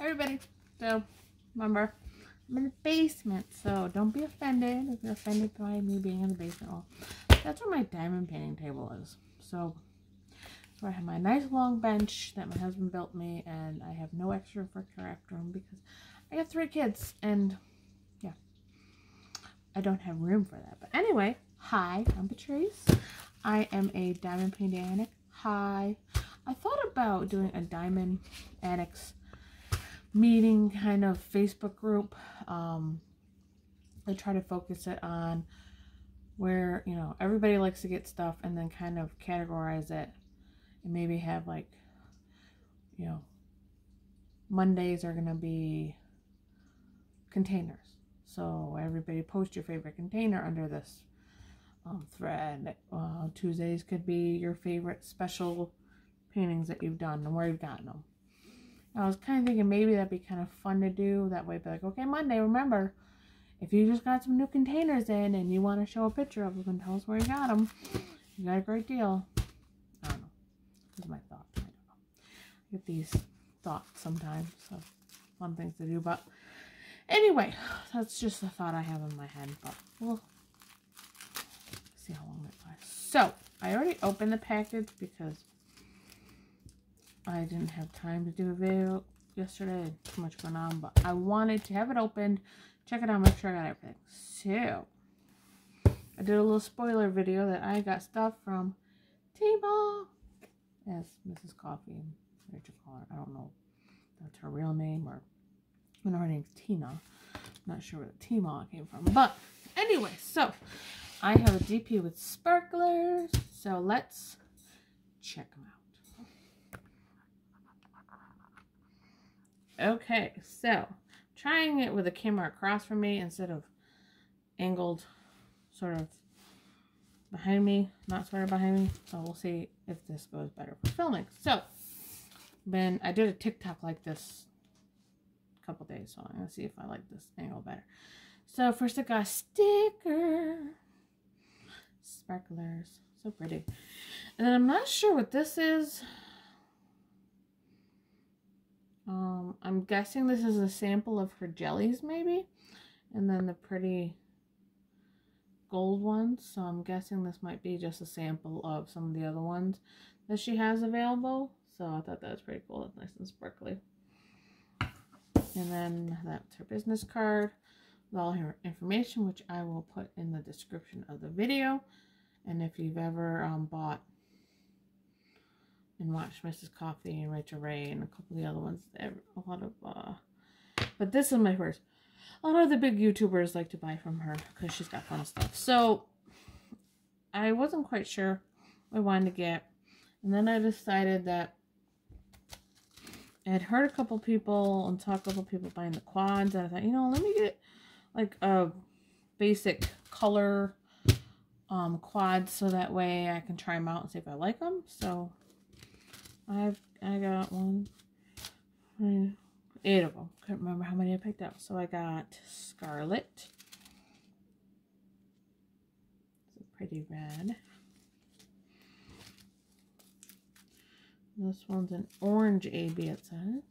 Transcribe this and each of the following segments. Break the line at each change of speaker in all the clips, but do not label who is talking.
everybody. So, remember, I'm in the basement, so don't be offended if you're offended by me being in the basement. Well, that's where my diamond painting table is. So, so I have my nice long bench that my husband built me, and I have no extra for craft room because I have three kids, and yeah, I don't have room for that. But anyway, hi, I'm Patrice. I am a diamond painting addict. Hi. I thought about doing a diamond addicts meeting kind of Facebook group. Um, I try to focus it on where, you know, everybody likes to get stuff and then kind of categorize it and maybe have like, you know, Mondays are going to be containers. So everybody post your favorite container under this um, thread. Uh, Tuesdays could be your favorite special paintings that you've done and where you've gotten them. I was kind of thinking maybe that'd be kind of fun to do. That way, be like, okay, Monday, remember, if you just got some new containers in and you want to show a picture of them and tell us where you got them, you got a great deal. I don't know. This is my thought. I don't know. I get these thoughts sometimes of fun things to do. But anyway, that's just a thought I have in my head. But we'll see how long it lasts. So, I already opened the package because I didn't have time to do a video yesterday. too much going on, but I wanted to have it opened, check it out, make sure I got everything. So, I did a little spoiler video that I got stuff from Teemaw. As Mrs. Coffee Rachel call her. I don't know that's her real name or, you know, her name's Tina. I'm not sure where the Teemaw came from. But, anyway, so, I have a DP with sparklers. So, let's check them out. Okay, so trying it with a camera across from me instead of angled sort of behind me, not sort of behind me. So we'll see if this goes better for filming. So, then I did a TikTok like this a couple days, so I'm to see if I like this angle better. So first I got a sticker. Sparklers. So pretty. And then I'm not sure what this is. Um, I'm guessing this is a sample of her jellies, maybe. And then the pretty gold ones. So I'm guessing this might be just a sample of some of the other ones that she has available. So I thought that was pretty cool. It's nice and sparkly. And then that's her business card with all her information, which I will put in the description of the video. And if you've ever um, bought and watched Mrs. Coffee and Rachel Ray and a couple of the other ones. A lot of, uh, but this is my first. A lot of the big YouTubers like to buy from her because she's got fun stuff. So I wasn't quite sure what I wanted to get. And then I decided that I had heard a couple people and talked a couple people buying the quads. And I thought, you know, let me get like a basic color um, quad so that way I can try them out and see if I like them. So I've I got one, eight of them. Can't remember how many I picked up. So I got Scarlet. It's a pretty red. This one's an orange AB, it says.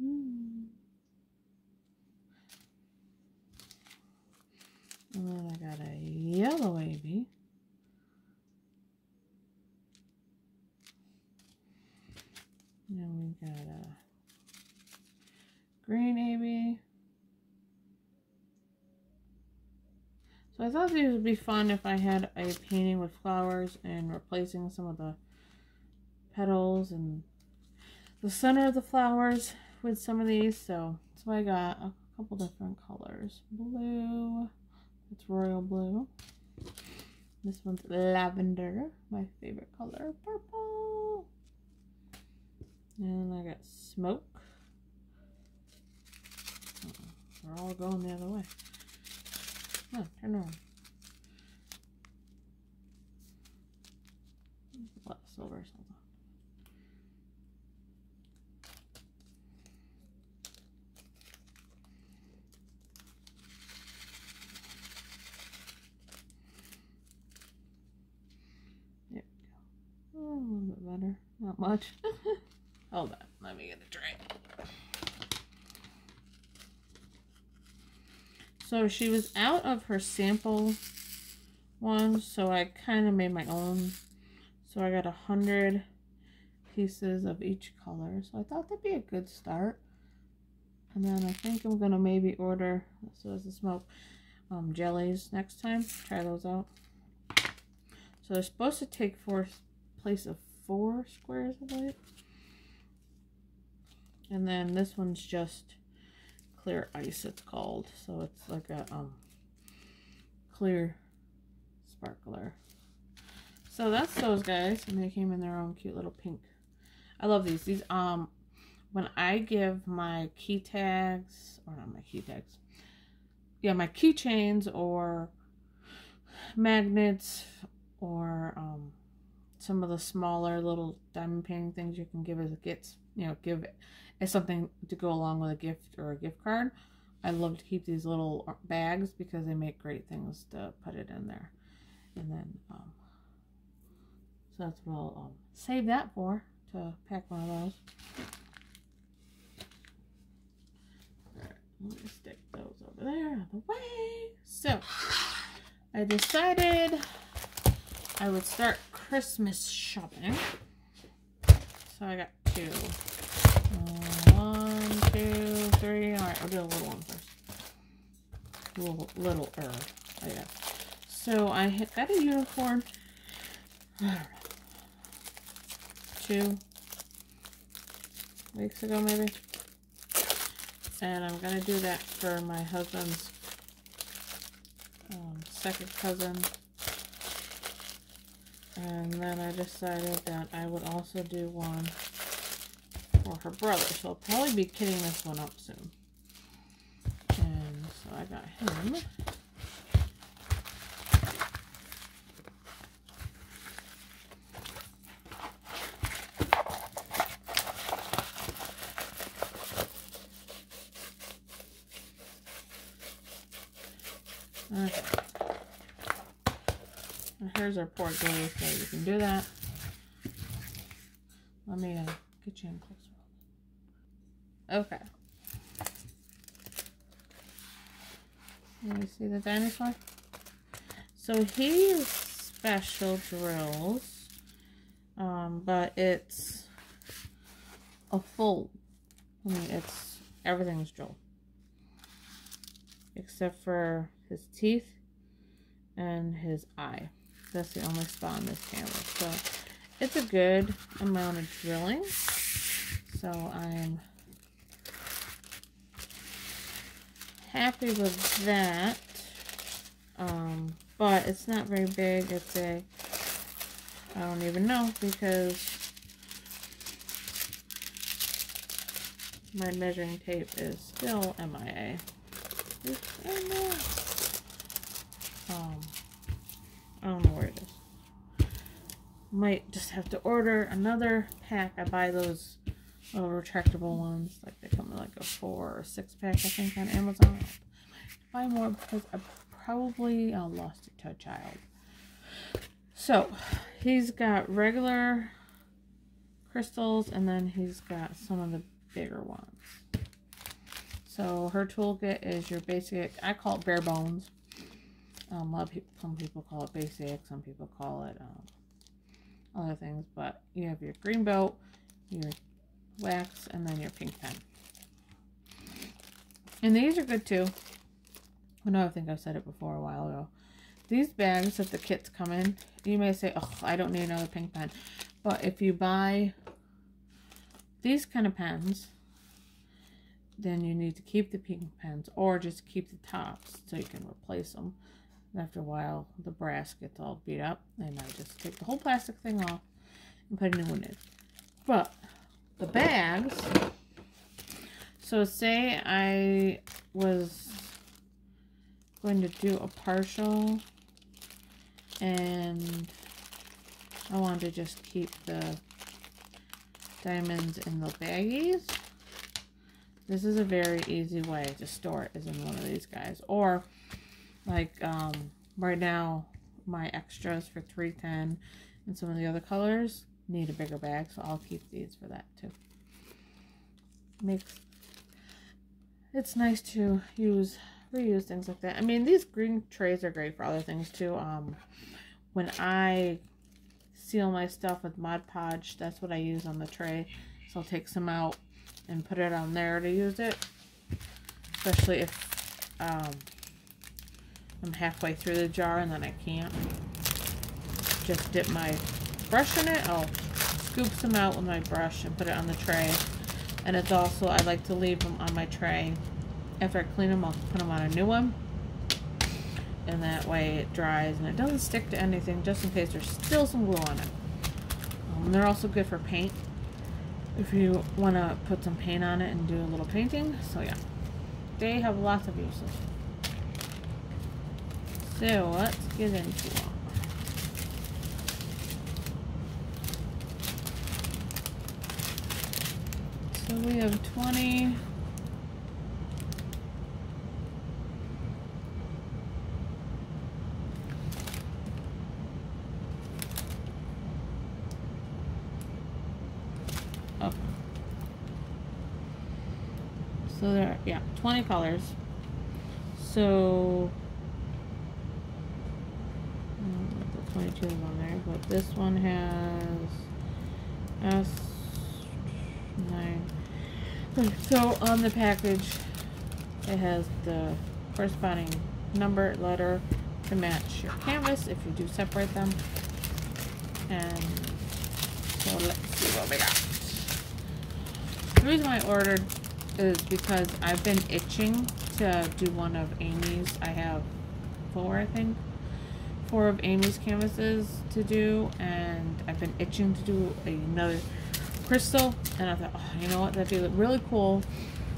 Hmm. And then I got a yellow AB. Then we got uh, a green AB. So I thought these would be fun if I had a painting with flowers and replacing some of the petals and the center of the flowers with some of these. So, so I got a couple different colors. Blue, it's royal blue. This one's lavender, my favorite color. Purple. And I got smoke. Uh -oh. We're all going the other way. Oh, turn around. What silver hold on. There we go. Oh, a little bit better. Not much. Hold on. Let me get a drink. So she was out of her sample ones, so I kind of made my own. So I got a hundred pieces of each color. So I thought that'd be a good start. And then I think I'm gonna maybe order, so as the smoke, um, jellies next time. Try those out. So they're supposed to take four, place of four squares, I believe. And then this one's just clear ice, it's called. So it's like a um, clear sparkler. So that's those guys. And they came in their own cute little pink. I love these. These, um, when I give my key tags, or not my key tags, yeah, my keychains or magnets or um, some of the smaller little diamond painting things you can give as a gift, you know, give as something to go along with a gift or a gift card. I love to keep these little bags because they make great things to put it in there. And then, um, so that's what I'll um, save that for, to pack one of those. Alright, let me stick those over there out of the way. So, I decided I would start Christmas shopping. So I got two. Three. Alright, I'll do a little one first. Little, little er, I guess. So I got a unicorn. Two weeks ago, maybe. And I'm going to do that for my husband's um, second cousin. And then I decided that I would also do one her brother. So I'll probably be kitting this one up soon. And so I got him. Okay. here's our port glue, so you can do that. Let me uh, get you in closer. Okay. You see the dinosaur? So he's special drills, um, but it's a full, I mean, it's, everything's drill. Except for his teeth, and his eye. That's the only spot on this camera. So it's a good amount of drilling. So I'm happy with that. Um, but it's not very big. It's a, I don't even know because my measuring tape is still MIA. Um, I don't know where it is. Might just have to order another pack. I buy those little retractable ones. Like they come in like a four or six pack, I think, on Amazon. buy more because I probably uh, lost it to a child. So, he's got regular crystals and then he's got some of the bigger ones. So her toolkit is your basic, I call it bare bones. Um, a lot of people, some people call it basic, some people call it um, other things, but you have your green belt, your wax, and then your pink pen. And these are good too. I know I think I've said it before a while ago. These bags that the kits come in, you may say, oh, I don't need another pink pen. But if you buy these kind of pens, then you need to keep the pink pens or just keep the tops so you can replace them after a while, the brass gets all beat up, and I just take the whole plastic thing off and put a new one in. But the bags, so say I was going to do a partial and I wanted to just keep the diamonds in the baggies. This is a very easy way to store it is in one of these guys. Or like, um, right now, my extras for 310 and some of the other colors need a bigger bag, so I'll keep these for that too. makes it's nice to use reuse things like that. I mean, these green trays are great for other things too. Um, when I seal my stuff with Mod Podge, that's what I use on the tray. So I'll take some out and put it on there to use it. Especially if um, I'm halfway through the jar and then I can't. Just dip my brush in it. I'll scoop some out with my brush and put it on the tray. And it's also, I like to leave them on my tray. After I clean them, I'll put them on a new one. And that way it dries and it doesn't stick to anything just in case there's still some glue on it. Um, they're also good for paint if you want to put some paint on it and do a little painting. So yeah, they have lots of uses. So let's get into them. So we have 20. Okay. So there, are, yeah, 20 colors. So, mm, the 22 is on there, but this one has S. So on the package, it has the corresponding number, letter to match your canvas if you do separate them. And so let's see what we got. The reason I ordered is because I've been itching to do one of Amy's. I have four, I think, four of Amy's canvases to do, and I've been itching to do another crystal, and I thought, oh, you know what, that'd be really cool.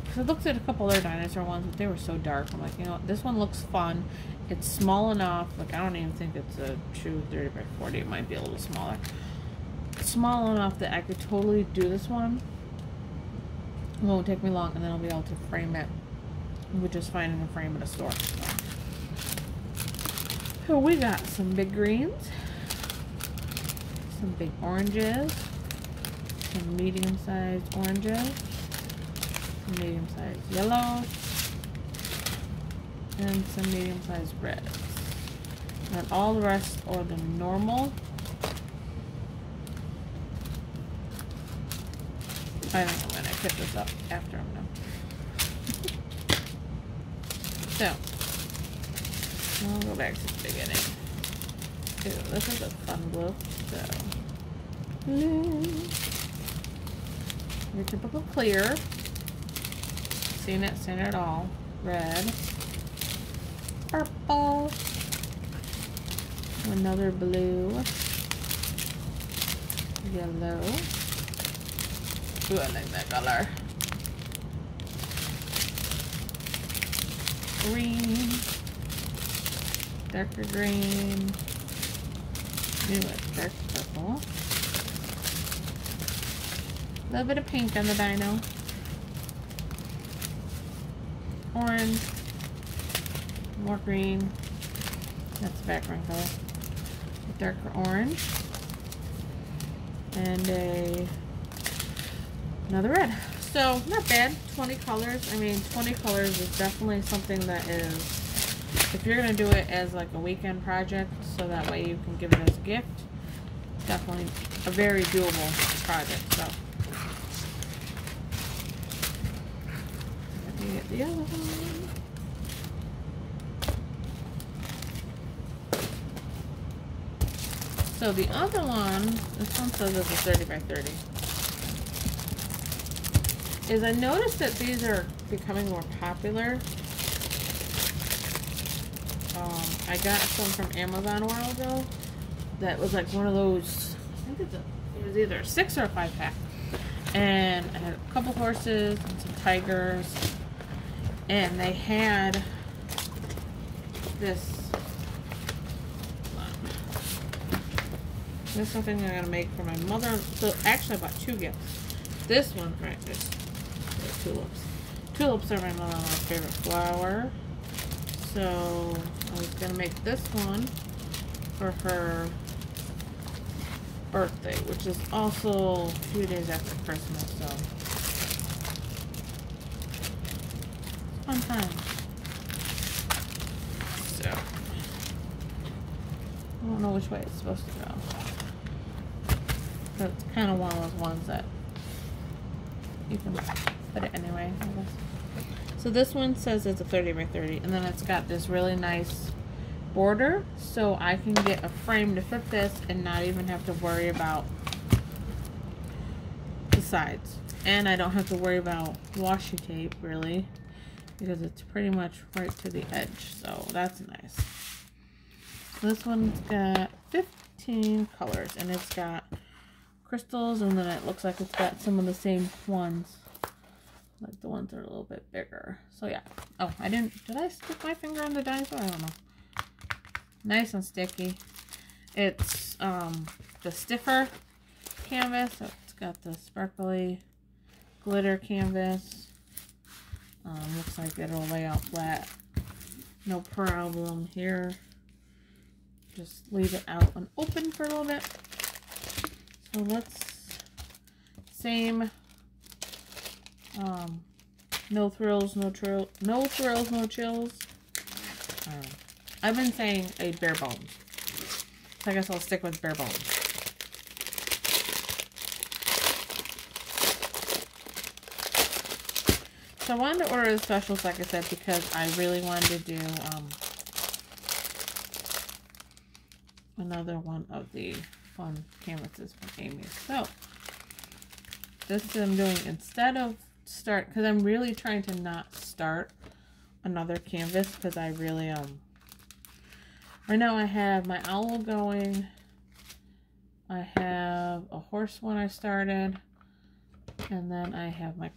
Because I looked at a couple other dinosaur ones, but they were so dark. I'm like, you know what, this one looks fun. It's small enough. Like, I don't even think it's a true 30 by 40. It might be a little smaller. small enough that I could totally do this one. It won't take me long, and then I'll be able to frame it. With just finding a frame at a store. So we got some big greens. Some big oranges some medium-sized oranges, some medium-sized yellows, and some medium-sized reds. And all the rest are the normal. I don't know when I pick this up after I'm done. so, I'll go back to the beginning. Ooh, this is a fun blue. So, blue. Your typical clear. Seen it, seen it all. Red. Purple. Another blue. Yellow. Ooh, I like that color. Green. Darker green. Ooh, dark purple. A little bit of pink on the dino. Orange. More green. That's the background color. A darker orange. And a another red. So, not bad. 20 colors. I mean, 20 colors is definitely something that is, if you're going to do it as like a weekend project, so that way you can give it as a gift, definitely a very doable project. So, get the other one. So the other one, this one says it's a 30 by 30. Is I noticed that these are becoming more popular. Um, I got some from Amazon a while ago. That was like one of those, I think a, it was either a six or a five pack. And I had a couple horses and some tigers and they had this this is something I'm gonna make for my mother. So actually I bought two gifts. This one right this tulips. Tulips are my mother-in-law's favorite flower. So I was gonna make this one for her birthday which is also a few days after Christmas so fun time. So, I don't know which way it's supposed to go. But it's kind of one of those ones that you can put it anyway, I guess. So this one says it's a 30 by 30, and then it's got this really nice border, so I can get a frame to fit this and not even have to worry about the sides. And I don't have to worry about washi tape, really, because it's pretty much right to the edge, so that's nice. This one's got 15 colors, and it's got crystals, and then it looks like it's got some of the same ones like the ones that are a little bit bigger. So yeah. Oh, I didn't, did I stick my finger on the dinosaur? I don't know. Nice and sticky. It's um, the stiffer canvas. So it's got the sparkly glitter canvas. Um, looks like it'll lay out flat. No problem here. Just leave it out and open for a little bit. So let's, same um, no thrills, no trill, no thrills, no chills. I've been saying a bare bones. I guess I'll stick with bare bones. So I wanted to order the specials, like I said, because I really wanted to do um, another one of the fun canvases from Amy. So this is I'm doing instead of start because I'm really trying to not start another canvas because I really um right now I have my owl going I have a horse one I started and then I have my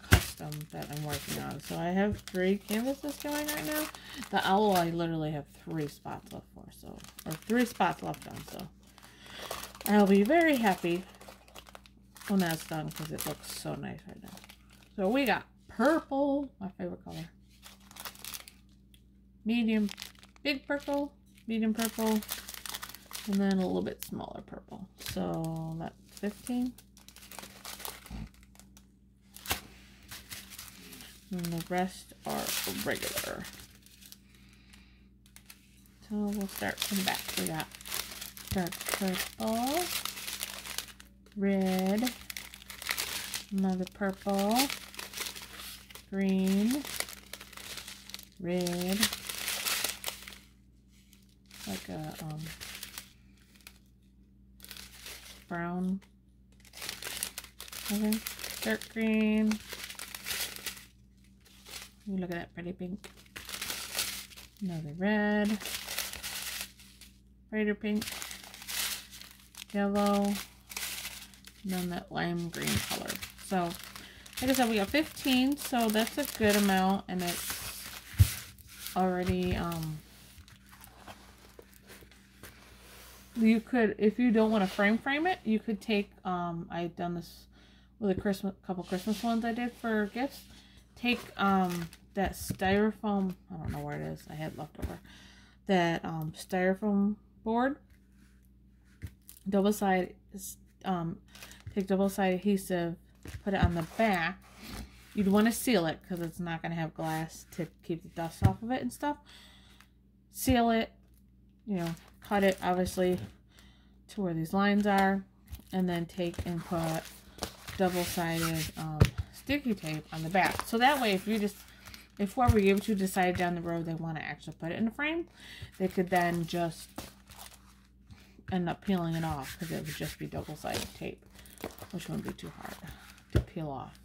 that I'm working on so I have three canvases going right now the owl I literally have three spots left for so or three spots left on so I'll be very happy when that's done because it looks so nice right now so we got purple, my favorite color. Medium, big purple, medium purple, and then a little bit smaller purple. So that's 15. And the rest are regular. So we'll start from the back. We got dark purple, red, another purple, green, red, like a um, brown, okay, dark green. Look at that pretty pink. Another red, brighter pink, yellow, and then that lime green color. So like I said, we got 15, so that's a good amount, and it's already, um, you could, if you don't want to frame frame it, you could take, um, I've done this with a Christmas, couple Christmas ones I did for gifts. Take, um, that styrofoam, I don't know where it is, I had leftover, that, um, styrofoam board, double side, um, take double side adhesive, put it on the back. You'd want to seal it because it's not going to have glass to keep the dust off of it and stuff. Seal it, you know, cut it obviously to where these lines are. And then take and put double-sided um, sticky tape on the back. So that way if you just, if whoever you give to decide down the road they want to actually put it in a frame, they could then just end up peeling it off because it would just be double-sided tape, which wouldn't be too hard to peel off.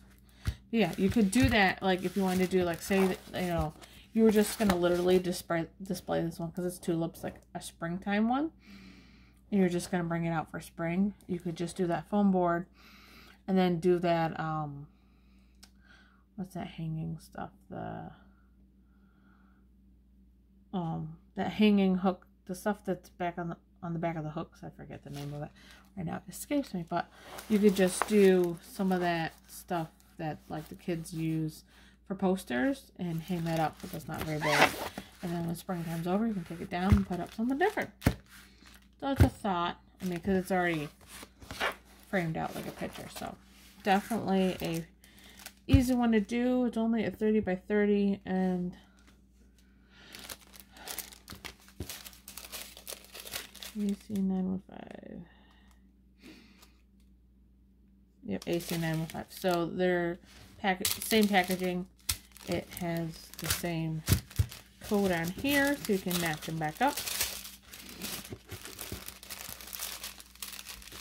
Yeah, you could do that, like, if you wanted to do, like, say, that, you know, you were just going to literally display, display this one because it's tulips, like a springtime one. And you're just going to bring it out for spring. You could just do that foam board and then do that, um, what's that hanging stuff? The, um, that hanging hook, the stuff that's back on the, on the back of the hooks. I forget the name of it right now. It escapes me. But you could just do some of that stuff that like the kids use for posters and hang that up because it's not very big. And then when springtime's over, you can take it down and put up something different. So it's a thought. I mean, because it's already framed out like a picture. So definitely a easy one to do. It's only a 30 by 30 and AC915. Yep, AC915. So they're pack same packaging. It has the same code on here so you can match them back up.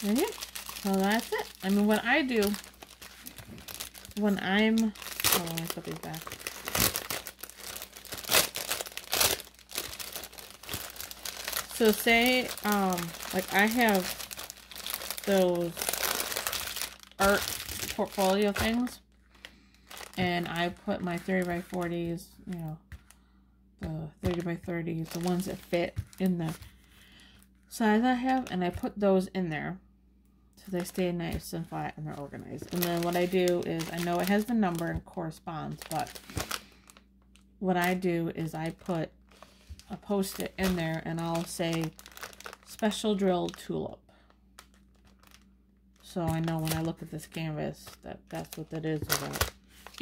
And yeah, so that's it. I mean, what I do when I'm, oh, me put these back. So say, um, like I have those art portfolio things and I put my 30 by 40s, you know, the 30 by 30s, the ones that fit in the size I have, and I put those in there so they stay nice and flat and they're organized. And then what I do is, I know it has the number and corresponds, but what I do is I put a post-it in there and I'll say special drill tulip. So I know when I look at this canvas that that's what that is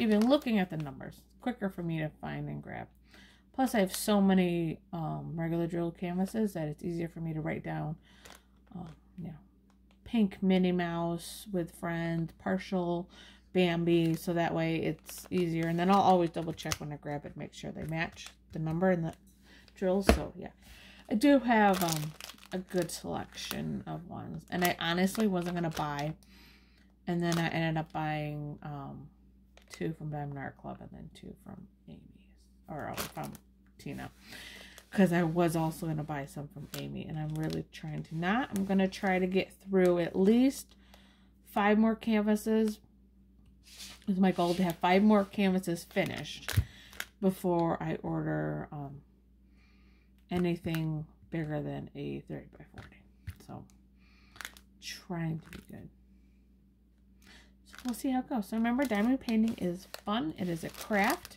even looking at the numbers. Quicker for me to find and grab. Plus I have so many um, regular drill canvases that it's easier for me to write down, um, know, pink Minnie Mouse with friend, partial Bambi, so that way it's easier. And then I'll always double check when I grab it, make sure they match the number and the drills. So yeah, I do have um, a good selection of ones. And I honestly wasn't going to buy. And then I ended up buying um, two from Diamond Art Club and then two from Amy's. Or um, from Tina. Because I was also going to buy some from Amy. And I'm really trying to not. I'm going to try to get through at least five more canvases. It's my goal to have five more canvases finished before I order um, anything bigger than a 30 by 40. So, trying to be good. So, we'll see how it goes. So, remember, diamond painting is fun. It is a craft.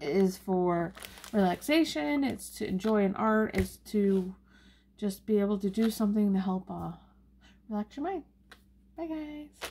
Is for relaxation. It's to enjoy an art. It's to just be able to do something to help uh, relax your mind. Bye, guys.